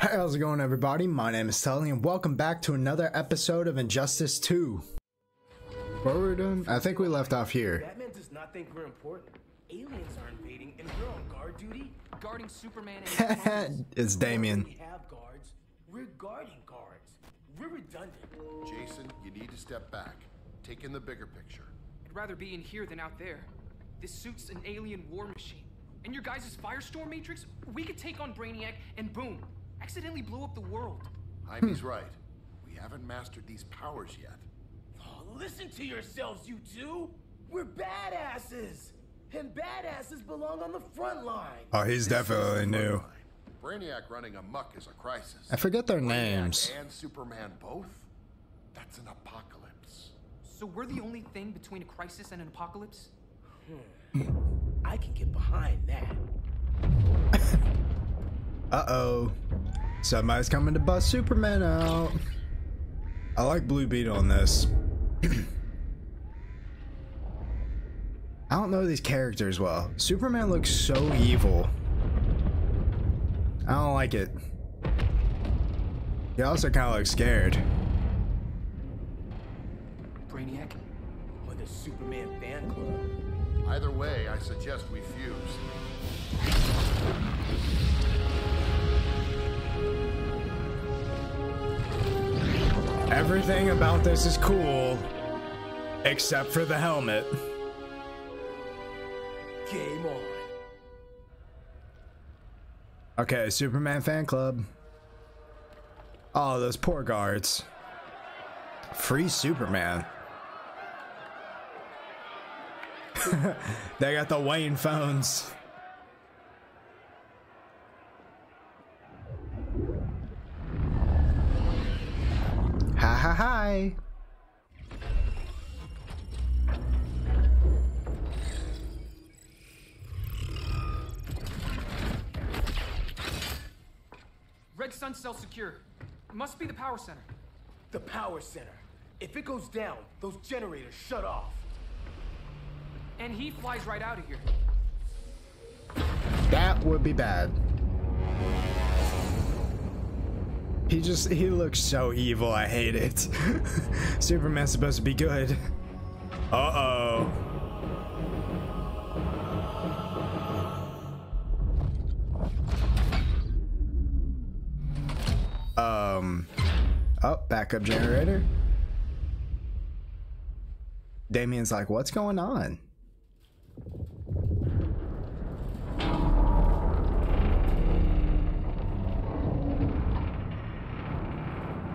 Hey, how's it going, everybody? My name is Tuttly, and welcome back to another episode of Injustice 2. What were we doing? I think we left off here. Batman does not think we're important. Aliens are invading, and we're on guard duty. guarding Superman and it's Damian. We have guards. We're guarding guards. We're redundant. Jason, you need to step back. Take in the bigger picture. I'd rather be in here than out there. This suit's an alien war machine. And your guys' Firestorm Matrix, we could take on Brainiac and boom, accidentally blow up the world. Jaime's right. We haven't mastered these powers yet. Oh, listen to yourselves, you two. We're badasses. And badasses belong on the front line. Oh, he's definitely new. Brainiac running amok is a crisis. I forget their Brainiac names. And Superman both? That's an apocalypse. So we're the only thing between a crisis and an apocalypse? Hmm. I can get behind that. Uh-oh. Somebody's coming to bust Superman out. I like Blue Beetle on this. I don't know these characters well. Superman looks so evil. I don't like it. He also kind of looks scared. Brainiac? Or the Superman fan club. Either way, I suggest we fuse. Everything about this is cool, except for the helmet. Game on. Okay, Superman fan club. Oh, those poor guards. Free Superman. they got the Wayne phones. Ha ha hi. Red Sun cell secure. Must be the power center. The power center. If it goes down, those generators shut off. And he flies right out of here. That would be bad. He just, he looks so evil. I hate it. Superman's supposed to be good. Uh-oh. Um, oh, backup generator. Damian's like, what's going on?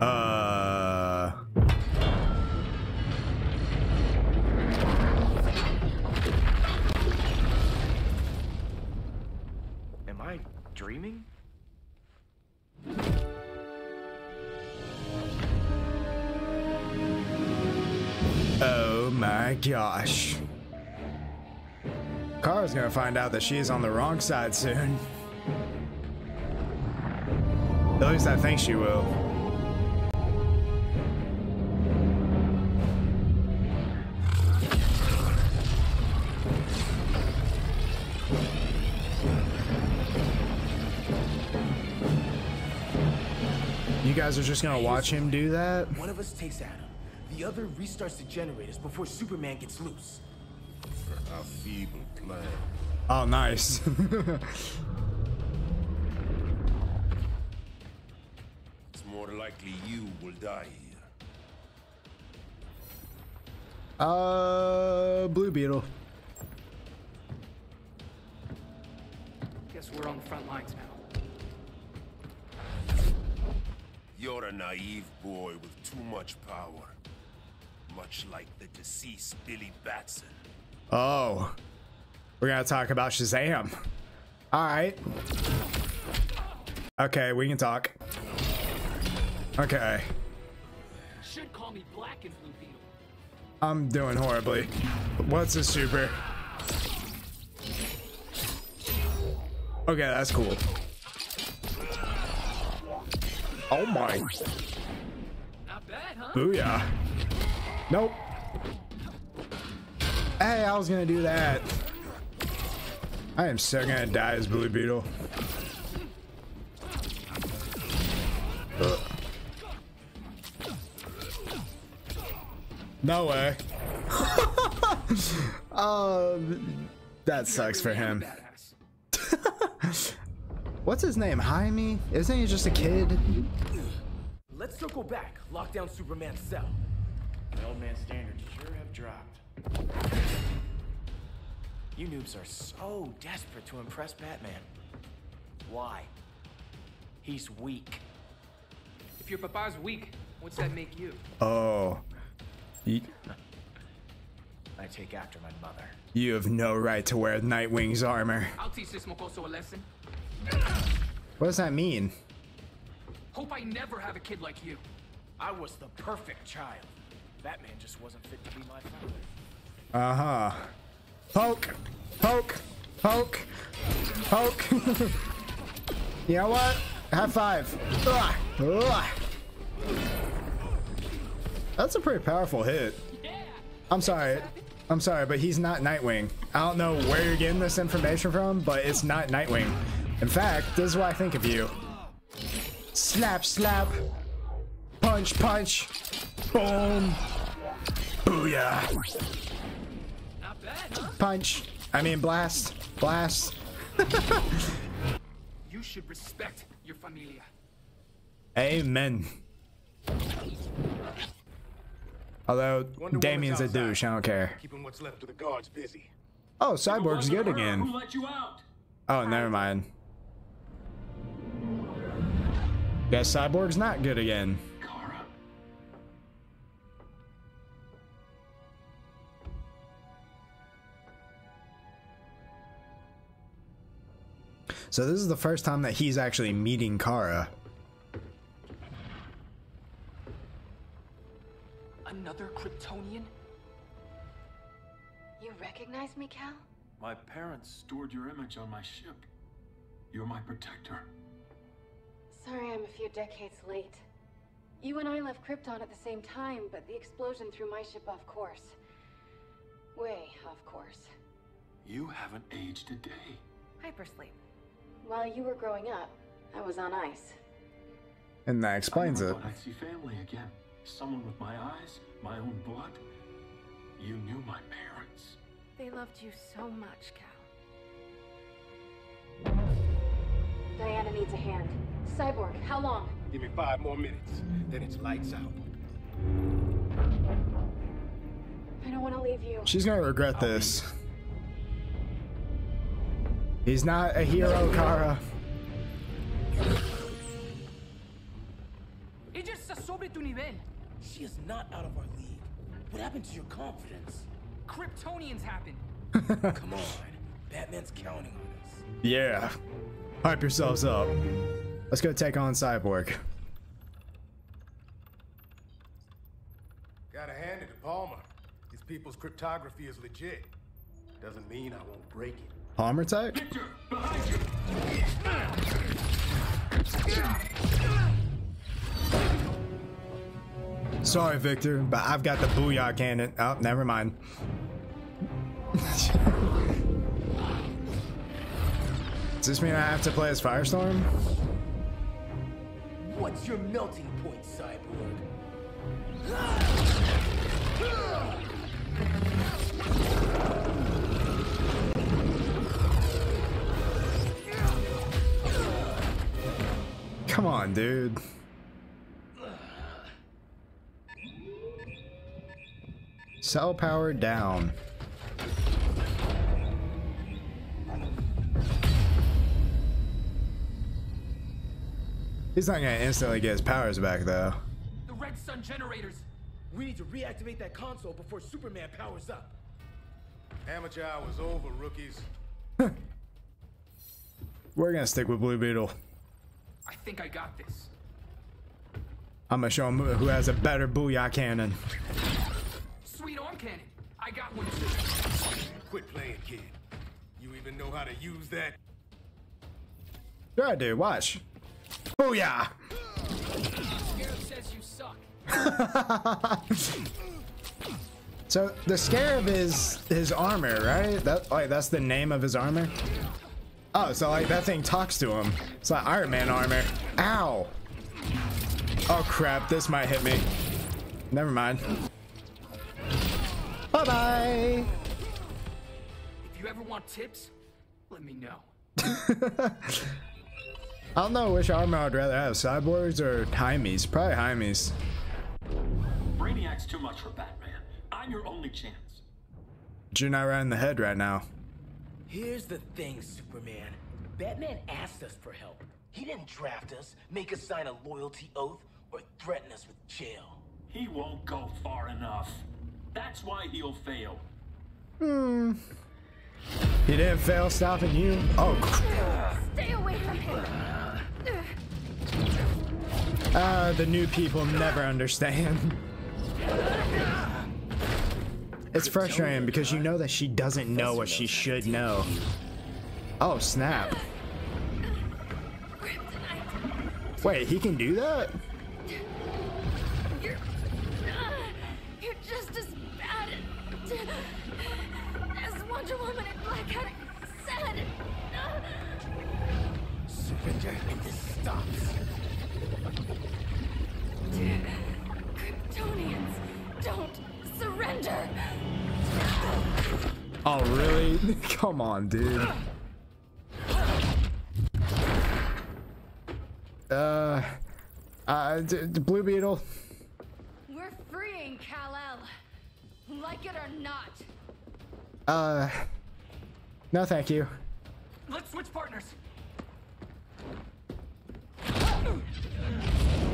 Uh. Am I dreaming? Oh my gosh. Kara's gonna find out that she's on the wrong side soon. At least I think she will. Guys are just gonna watch him do that? One of us takes Adam. The other restarts the generators before Superman gets loose. A feeble plan. Oh, nice. It's more likely you will die here. uh, Blue Beetle. Guess we're on the front lines now. You're a naive boy with too much power. Much like the deceased Billy Batson. Oh, we're gonna talk about Shazam. All right. Okay, we can talk. Okay, Should call me Black and Blue Beetle. I'm doing horribly. What's a super? Okay, that's cool. Oh my. Not bad, huh? Booyah. Nope. Hey, I was gonna do that. I am so gonna die as Blue Beetle. No way. um, that sucks for him. What's his name? Jaime? Isn't he just a kid? Let's circle back, lock down Superman's cell. The old man standards sure have dropped. You noobs are so desperate to impress Batman. Why? He's weak. If your papa's weak, what's that make you? Oh. You, I take after my mother. you have no right to wear Nightwing's armor. I'll teach this mocoso a lesson. What does that mean? Hope I never have a kid like you. I was the perfect child. Batman just wasn't fit to be my father. Uh huh. Poke, poke, poke, poke. you know what? High five. Ugh. Ugh. That's a pretty powerful hit. I'm sorry. I'm sorry, but he's not Nightwing. I don't know where you're getting this information from, but it's not Nightwing. In fact, this is what I think of you. Slap, slap. Punch, punch. Boom. Booyah. Not bad, huh? Punch. I mean, blast. Blast. You should respect your familia. Amen. Although Wonder Damian's a douche, I don't care. Keeping what's left of the guards busy. Oh, Cyborg's good again. Who let you out? Oh, never mind. Guess Cyborg's not good again. Kara. So this is the first time that he's actually meeting Kara. Another Kryptonian? You recognize me, Kal? My parents stored your image on my ship. You're my protector. Sorry I'm a few decades late. You and I left Krypton at the same time, but the explosion threw my ship off course. Way off course. You haven't aged a day. Hypersleep. While you were growing up, I was on ice. And that explains I it. I'd see family again. Someone with my eyes, my own blood. You knew my parents. They loved you so much, Kal. Diana needs a hand. Cyborg, how long? Give me five more minutes, then it's lights out. I don't want to leave you. She's gonna regret this. He's not a hero, Kara. Ella está sobre tu nivel. She is not out of our league. What happened to your confidence? Kryptonians happen. Come on. Batman's counting on us. Yeah. Hype yourselves up. Let's go take on Cyborg. Gotta hand it to Palmer. His people's cryptography is legit. Doesn't mean I won't break it. Palmer type? Victor, behind you! Sorry, Victor, but I've got the booyah cannon. Oh, never mind. Does this mean I have to play as Firestorm? What's your melting point, Cyborg? Come on, dude. Cell power down. He's not gonna instantly get his powers back though. The Red Sun generators. We need to reactivate that console before Superman powers up. Amateur hour is over, rookies. We're gonna stick with Blue Beetle. I think I got this. I'm gonna show him who has a better booyah cannon. Sweet arm cannon. I got one too. Quit playing, kid. You even know how to use that? Sure, I do. Watch. Booyah! Scarab says you suck. So the scarab is his armor, right? That like that's the name of his armor. Oh, so like that thing talks to him. It's like Iron Man armor. Ow! Oh crap! This might hit me. Never mind. Bye bye. If you ever want tips, let me know. I don't know which armor I'd rather have, cyborgs or Jaime's. Probably Jaime's. Brainiac's too much for Batman. I'm your only chance. But you're not right in the head right now. Here's the thing, Superman. Batman asked us for help. He didn't draft us, make us sign a loyalty oath, or threaten us with jail. He won't go far enough. That's why he'll fail. Hmm. He didn't fail stopping you. Oh, Stay away from him. uh, the new people never understand. It's frustrating because you know that she doesn't know what she should know. Oh, snap. Wait, he can do that? Oh, really? Come on, dude. Uh, uh, d- d- Blue Beetle. We're freeing Kal-El, like it or not. Uh, no, thank you. Let's switch partners.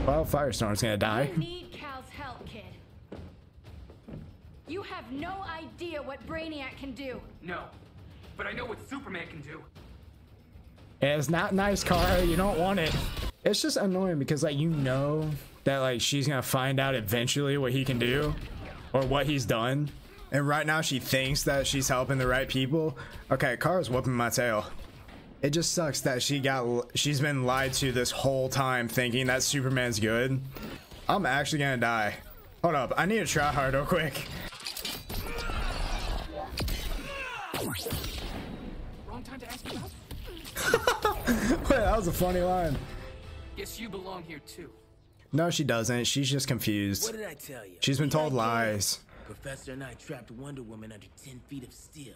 Well, Firestorm's gonna die. You have no idea what Brainiac can do. No, but I know what Superman can do. It's not nice, Kara. You don't want it. It's just annoying because, like, you know that, like, she's gonna find out eventually what he can do or what he's done. And right now, she thinks that she's helping the right people. Okay, Kara's whooping my tail. It just sucks that she got she's been lied to this whole time, thinking that Superman's good. I'm actually gonna die. Hold up, I need to try hard real quick. Wrong time to ask you out? Wait, that was a funny line. Guess you belong here too. No, she doesn't. She's just confused. What did I tell you? She's been See told kid? lies. Professor and I trapped Wonder Woman under 10 feet of steel.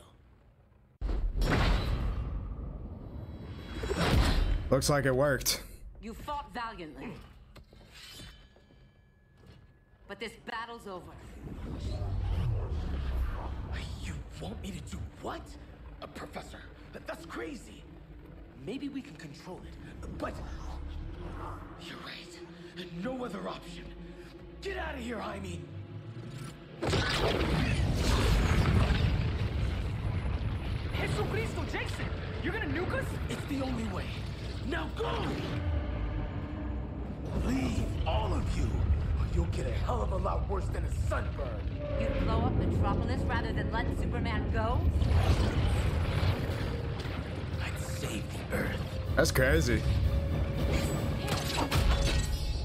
Looks like it worked. You fought valiantly. But this battle's over. Want me to do what? Uh, Professor, that's crazy. Maybe we can control it, but... You're right. No other option. Get out of here, Jaime. Jesucristo, Jason! You're gonna nuke us? It's the only way. Now go! Leave, all of you, or you'll get a hell of a lot worse than a sunburn. You'd blow up Metropolis rather than let Superman go? I'd save the Earth. That's crazy.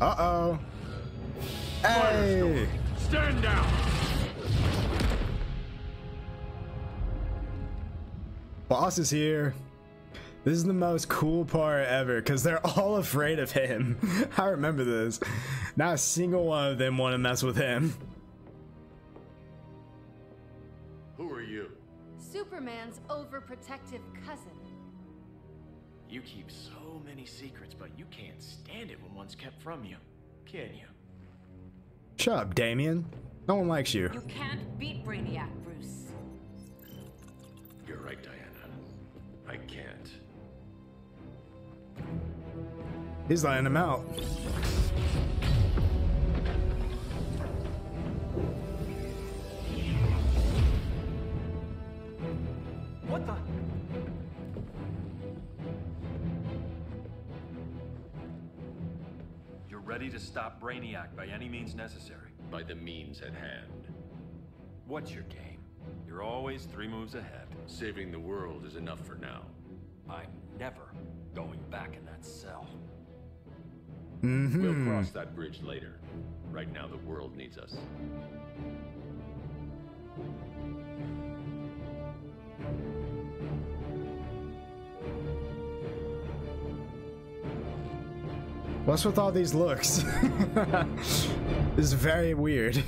Uh oh. Hey! Stand down! Boss is here. This is the most cool part ever because they're all afraid of him. I remember this. Not a single one of them want to mess with him. Superman's overprotective cousin. You keep so many secrets, but you can't stand it when one's kept from you, can you? Shut up, Damian. No one likes you. You can't beat Brainiac, Bruce. You're right, Diana. I can't. He's letting him out. What the? You're ready to stop Brainiac by any means necessary. By the means at hand. What's your game? You're always three moves ahead. Saving the world is enough for now. I'm never going back in that cell. Mm -hmm. We'll cross that bridge later. Right now, the world needs us. What's with all these looks? this is very weird.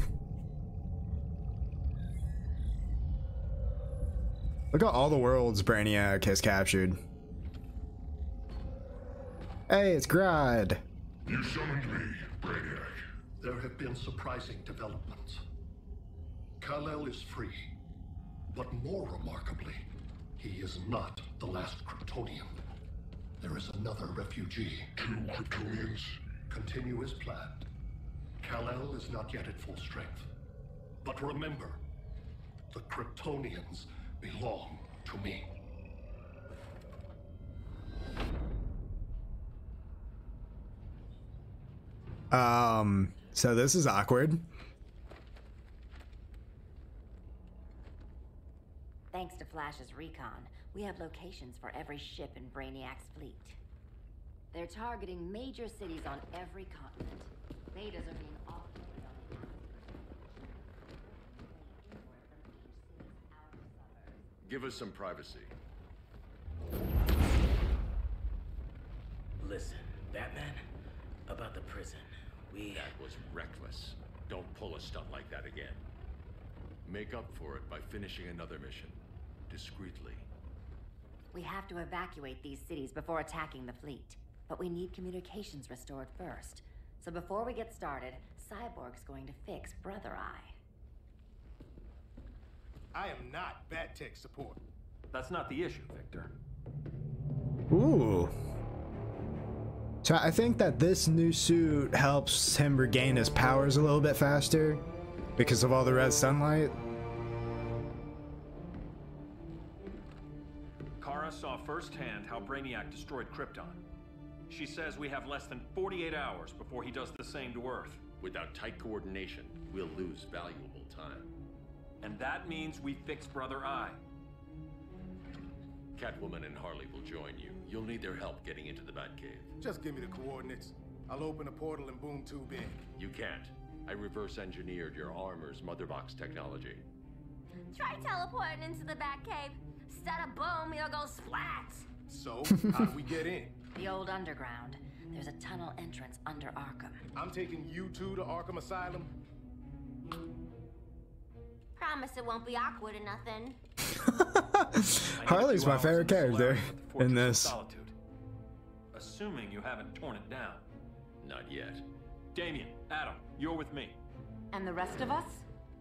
Look at all the worlds Brainiac has captured. Hey, it's Grodd. You summoned me, Brainiac. There have been surprising developments. Kal-El is free, but more remarkably, he is not the last Kryptonian. There is another refugee. Two Kryptonians? Continue as planned. Kal-El is not yet at full strength. But remember, the Kryptonians belong to me. Um, so this is awkward. Thanks to Flash's recon, we have locations for every ship in Brainiac's fleet. They're targeting major cities on every continent. Betas are being offloaded on the Give us some privacy. Listen, Batman, about the prison, we... That was reckless. Don't pull a stunt like that again. Make up for it by finishing another mission. Discreetly. We have to evacuate these cities before attacking the fleet. But we need communications restored first. So before we get started, Cyborg's going to fix Brother Eye. I am not Bat Tech support. That's not the issue, Victor. Ooh. So I think that this new suit helps him regain his powers a little bit faster because of all the red sunlight. Firsthand how Brainiac destroyed Krypton. She says we have less than 48 hours before he does the same to Earth. Without tight coordination, we'll lose valuable time. And that means we fix Brother Eye. Catwoman and Harley will join you. You'll need their help getting into the Batcave. Just give me the coordinates. I'll open a portal and boom tube in. You can't. I reverse engineered your armor's mother box technology. Try teleporting into the Batcave. Instead of boom, you'll go splat. So, how do we get in? The old underground. There's a tunnel entrance under Arkham. I'm taking you two to Arkham Asylum. Promise it won't be awkward or nothing. Harley's my favorite character in this. Solitude. Assuming you haven't torn it down. Not yet. Damian, Adam, you're with me. And the rest of us?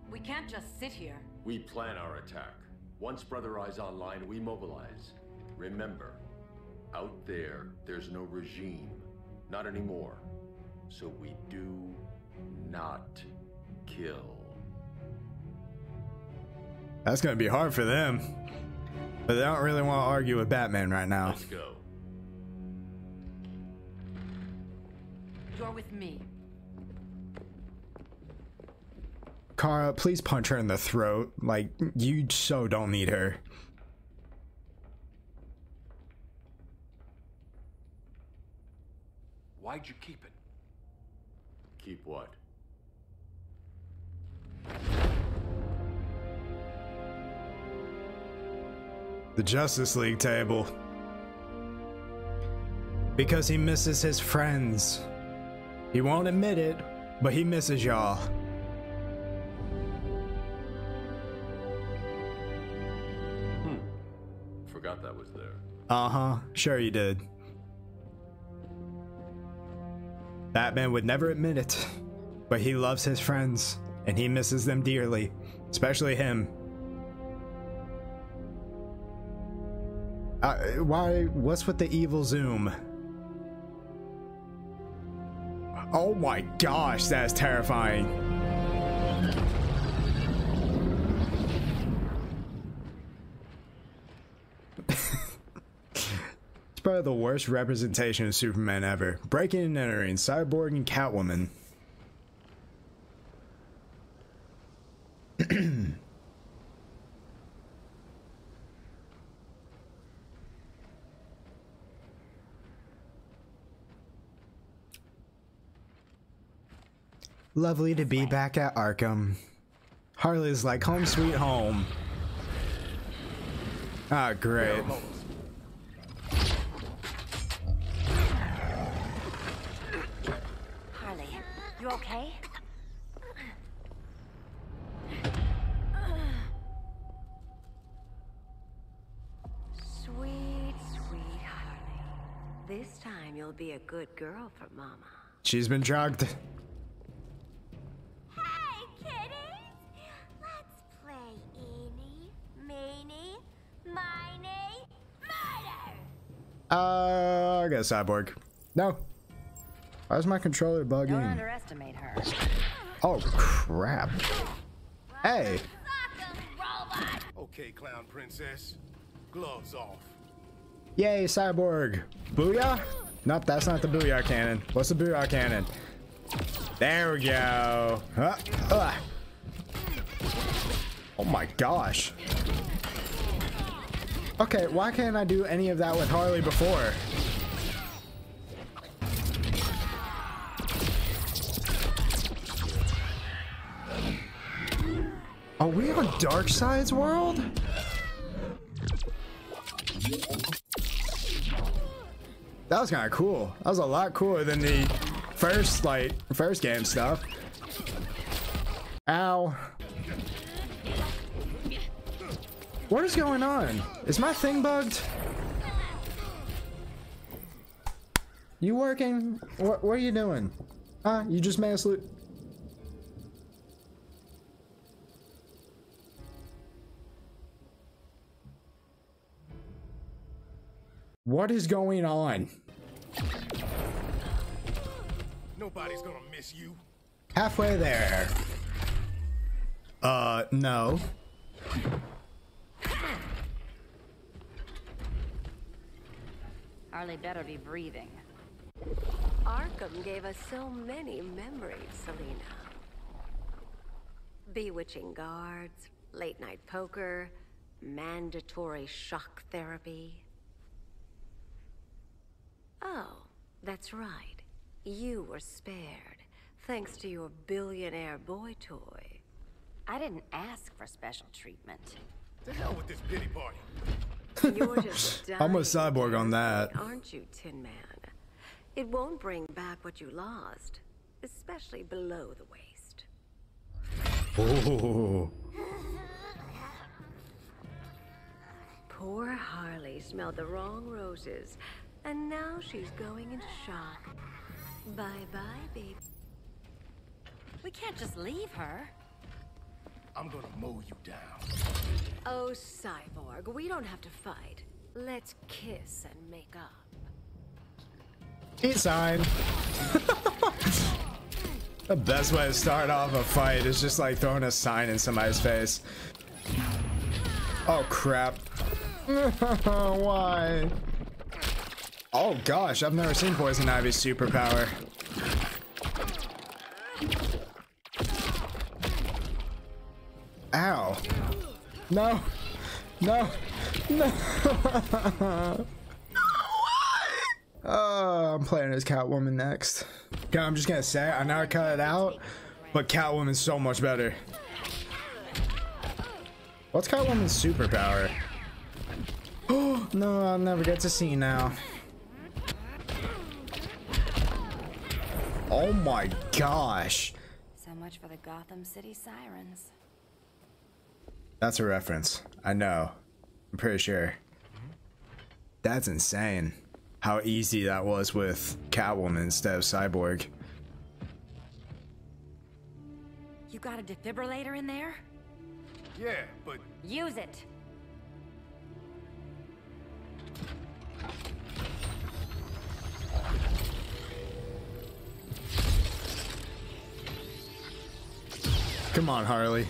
We can't just sit here. We plan our attack. Once Brother Eye's online, we mobilize. Remember, out there, there's no regime. Not anymore. So we do not kill. That's gonna be hard for them. But they don't really want to argue with Batman right now. Let's go. You're with me. Kara, please punch her in the throat. Like, you so don't need her. Why'd you keep it? Keep what? The Justice League table. Because he misses his friends. He won't admit it, but he misses y'all. That was there. Uh huh. Sure you did. Batman would never admit it, but he loves his friends, and he misses them dearly, especially him. Uh, why? What's with the evil zoom? Oh my gosh, that's terrifying. It's probably the worst representation of Superman ever. Breaking and entering, Cyborg and Catwoman. Lovely to be back at Arkham. Harley's like home sweet home. Ah, great. okay? Sweet, sweet honey. This time you'll be a good girl for Mama. She's been drugged. Hey, kitties! Let's play eeny, meeny, miny, murder! Uh, I got a cyborg. No, why is my controller Don't bugging? underestimate her. Oh, crap. Hey. Okay, clown princess. Gloves off. Yay, cyborg. Booyah? Nope, that's not the booyah cannon. What's the booyah cannon? There we go. Uh, uh. Oh my gosh. Okay, why can't I do any of that with Harley before? Are we on Darkseid's world? That was kind of cool. That was a lot cooler than the first, like, first game stuff. Ow. What is going on? Is my thing bugged? You working? What, what are you doing? Huh? You just made us loot. What is going on? Nobody's gonna miss you. Halfway there. Uh, no. Harley better be breathing. Arkham gave us so many memories, Selina. Bewitching guards, late night poker, mandatory shock therapy. Oh, that's right. You were spared, thanks to your billionaire boy toy. I didn't ask for special treatment. To hell with this pity party. You're just a I'm a cyborg on that. Aren't you, Tin Man? It won't bring back what you lost, especially below the waist. Oh. Poor Harley smelled the wrong roses, and now she's going into shock. Bye bye, baby. We can't just leave her. I'm gonna mow you down. Oh, Cyborg, we don't have to fight. Let's kiss and make up. Peace sign. the best way to start off a fight is just like throwing a sign in somebody's face. Oh crap. Why? Oh gosh, I've never seen Poison Ivy's superpower. Ow. No. No. No. Oh, I'm playing as Catwoman next. Okay, I'm just gonna say, I know I cut it out, but Catwoman's so much better. What's Catwoman's superpower? Oh, no, I'll never get to see now. Oh my gosh. So much for the Gotham City Sirens. That's a reference. I know. I'm pretty sure. That's insane. How easy that was with Catwoman instead of Cyborg. You got a defibrillator in there? Yeah, but Use it. Come on, Harley.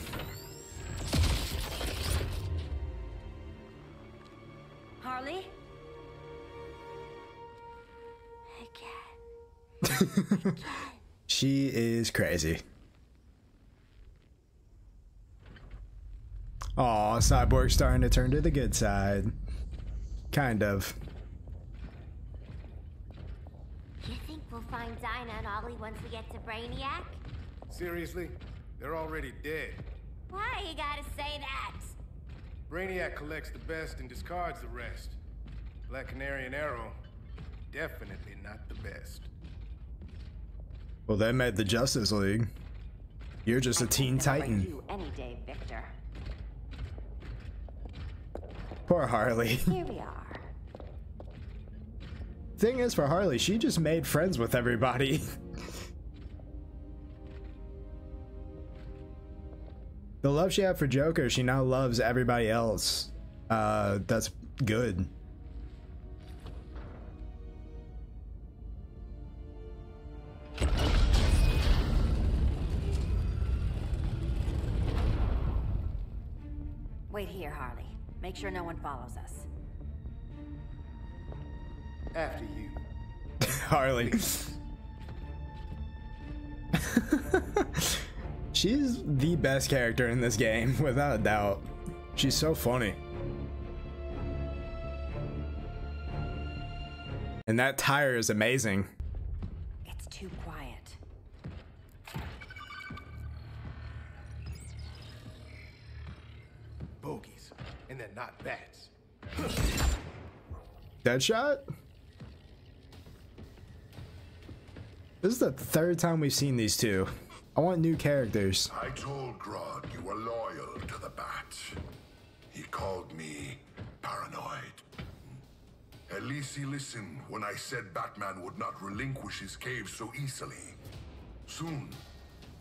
Harley? Again. She is crazy. Aw, Cyborg's starting to turn to the good side. Kind of. You think we'll find Dinah and Ollie once we get to Brainiac? seriously? They're already dead. Why you gotta say that? Brainiac collects the best and discards the rest. Black Canary and Arrow, definitely not the best. Well, they made the Justice League. You're just a Teen Titan. You any day, Victor. Poor Harley. Here we are. thing is for Harley, she just made friends with everybody. the love she had for Joker, she now loves everybody else. Uh, that's good. Wait here, Harley. Make sure no one follows us. After you. Harley. She's the best character in this game, without a doubt. She's so funny. And that tire is amazing. It's too quiet. Bogies. And they're not bats. Deadshot? This is the third time we've seen these two. I want new characters. I told Grodd you were loyal to the Bat. He called me paranoid. At least he listened when I said Batman would not relinquish his cave so easily. Soon,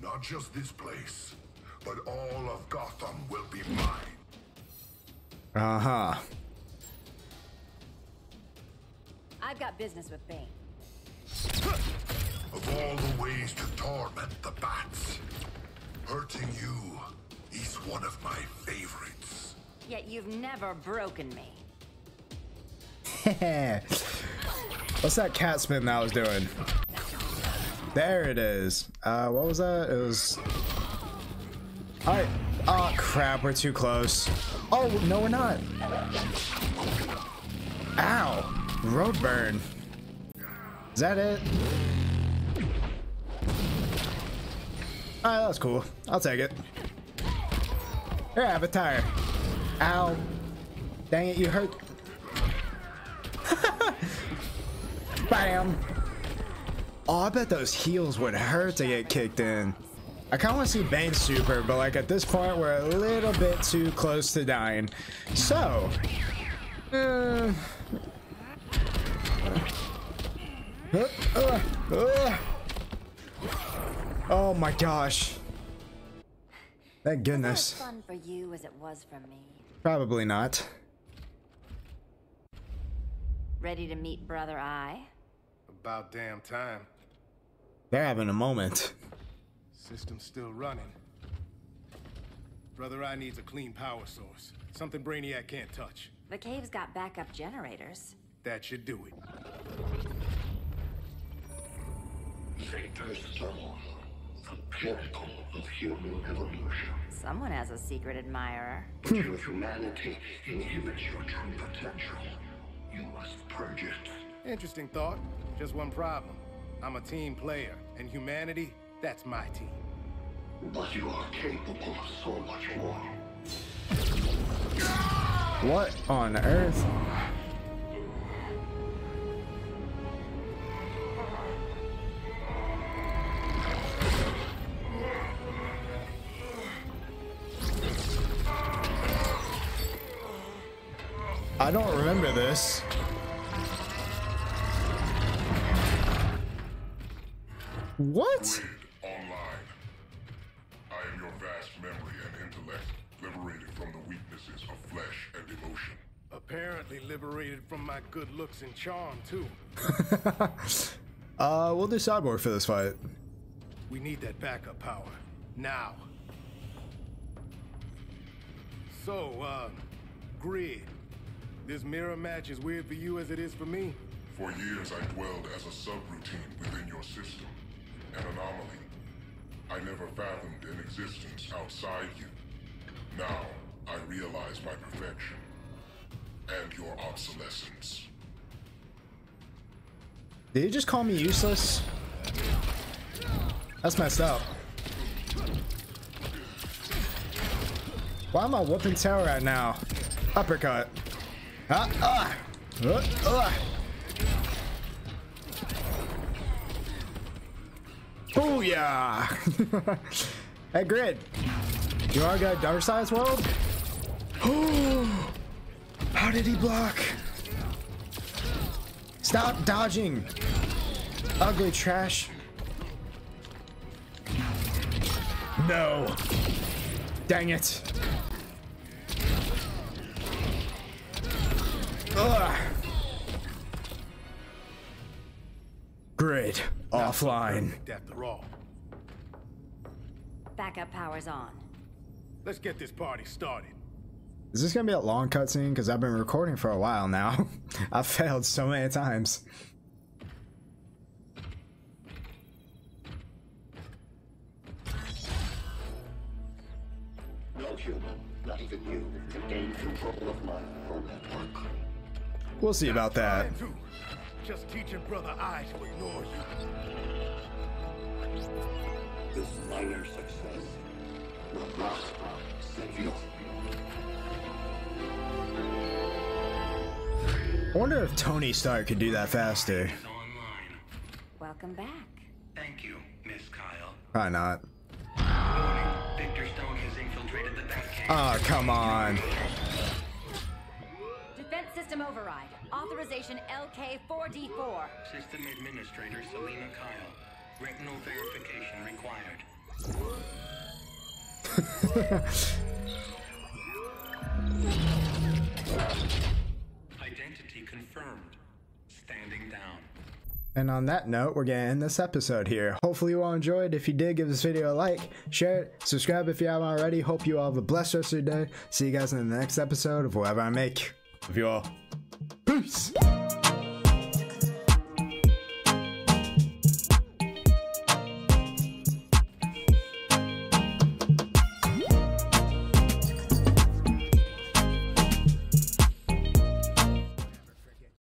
not just this place, but all of Gotham will be mine. Uh-huh. I've got business with Bane. Of all the ways to torment the Bats, hurting you is one of my favorites. Yet you've never broken me. What's that cat spin that I was doing? There it is. Uh, what was that? It was... Alright. Oh, crap. We're too close. Oh, no, we're not. Ow. Road burn. Is that it? Alright, that's cool. I'll take it. Here, have a tire. Ow. Dang it, you hurt. Bam. Oh, I bet those heels would hurt to get kicked in. I kind of want to see Bane super, but like at this point, we're a little bit too close to dying. So, uh, uh, uh, uh. Oh my gosh. Thank goodness. As fun for you as it was for me. Probably not. Ready to meet Brother Eye? About damn time. They're having a moment. System's still running. Brother Eye needs a clean power source. Something Brainiac can't touch. The cave's got backup generators. That should do it. Victor Stone, the pinnacle of human evolution. Someone has a secret admirer. But your humanity inhibits your true potential. You must purge it. Interesting thought. Just one problem. I'm a team player, and humanity, that's my team. But you are capable of so much more. What on earth? This. What? Online. I am your vast memory and intellect, liberated from the weaknesses of flesh and emotion. Apparently liberated from my good looks and charm, too. uh, we'll do Cyborg for this fight. We need that backup power. Now. So, uh, Grid. This mirror match is weird for you as it is for me? For years I dwelled as a subroutine within your system, an anomaly. I never fathomed an existence outside you. Now, I realize my perfection and your obsolescence. Did you just call me useless? That's messed up. Why am I whooping tail right now? Uppercut. Ah, ah. Uh. Booyah! hey, Grid. You wanna go Darkseid's world? How did he block? Stop dodging! Ugly trash. No. Dang it. Ugh. Grid offline. After all, Backup power's on. let's get this party started. Is this gonna be a long cutscene? Because I've been recording for a while now. I've failed so many times. No human, not even you, can gain control of my neural network. We'll see about that. Trying to. Just teaching Brother Eye to ignore you. This minor success will prosper Savior. I wonder if Tony Stark could do that faster. Welcome back. Thank you, Miss Kyle. Probably not. Victor Stone has infiltrated the Batcave. Oh, come on. Defense system override. Authorization LK4D4. System Administrator Selina Kyle. Retinal verification required. Identity confirmed. Standing down. And on that note, we're gonna end this episode here. Hopefully you all enjoyed. If you did, give this video a like, share it, subscribe if you haven't already. Hope you all have a blessed rest of your day. See you guys in the next episode of whatever I make. Love you all. Peace.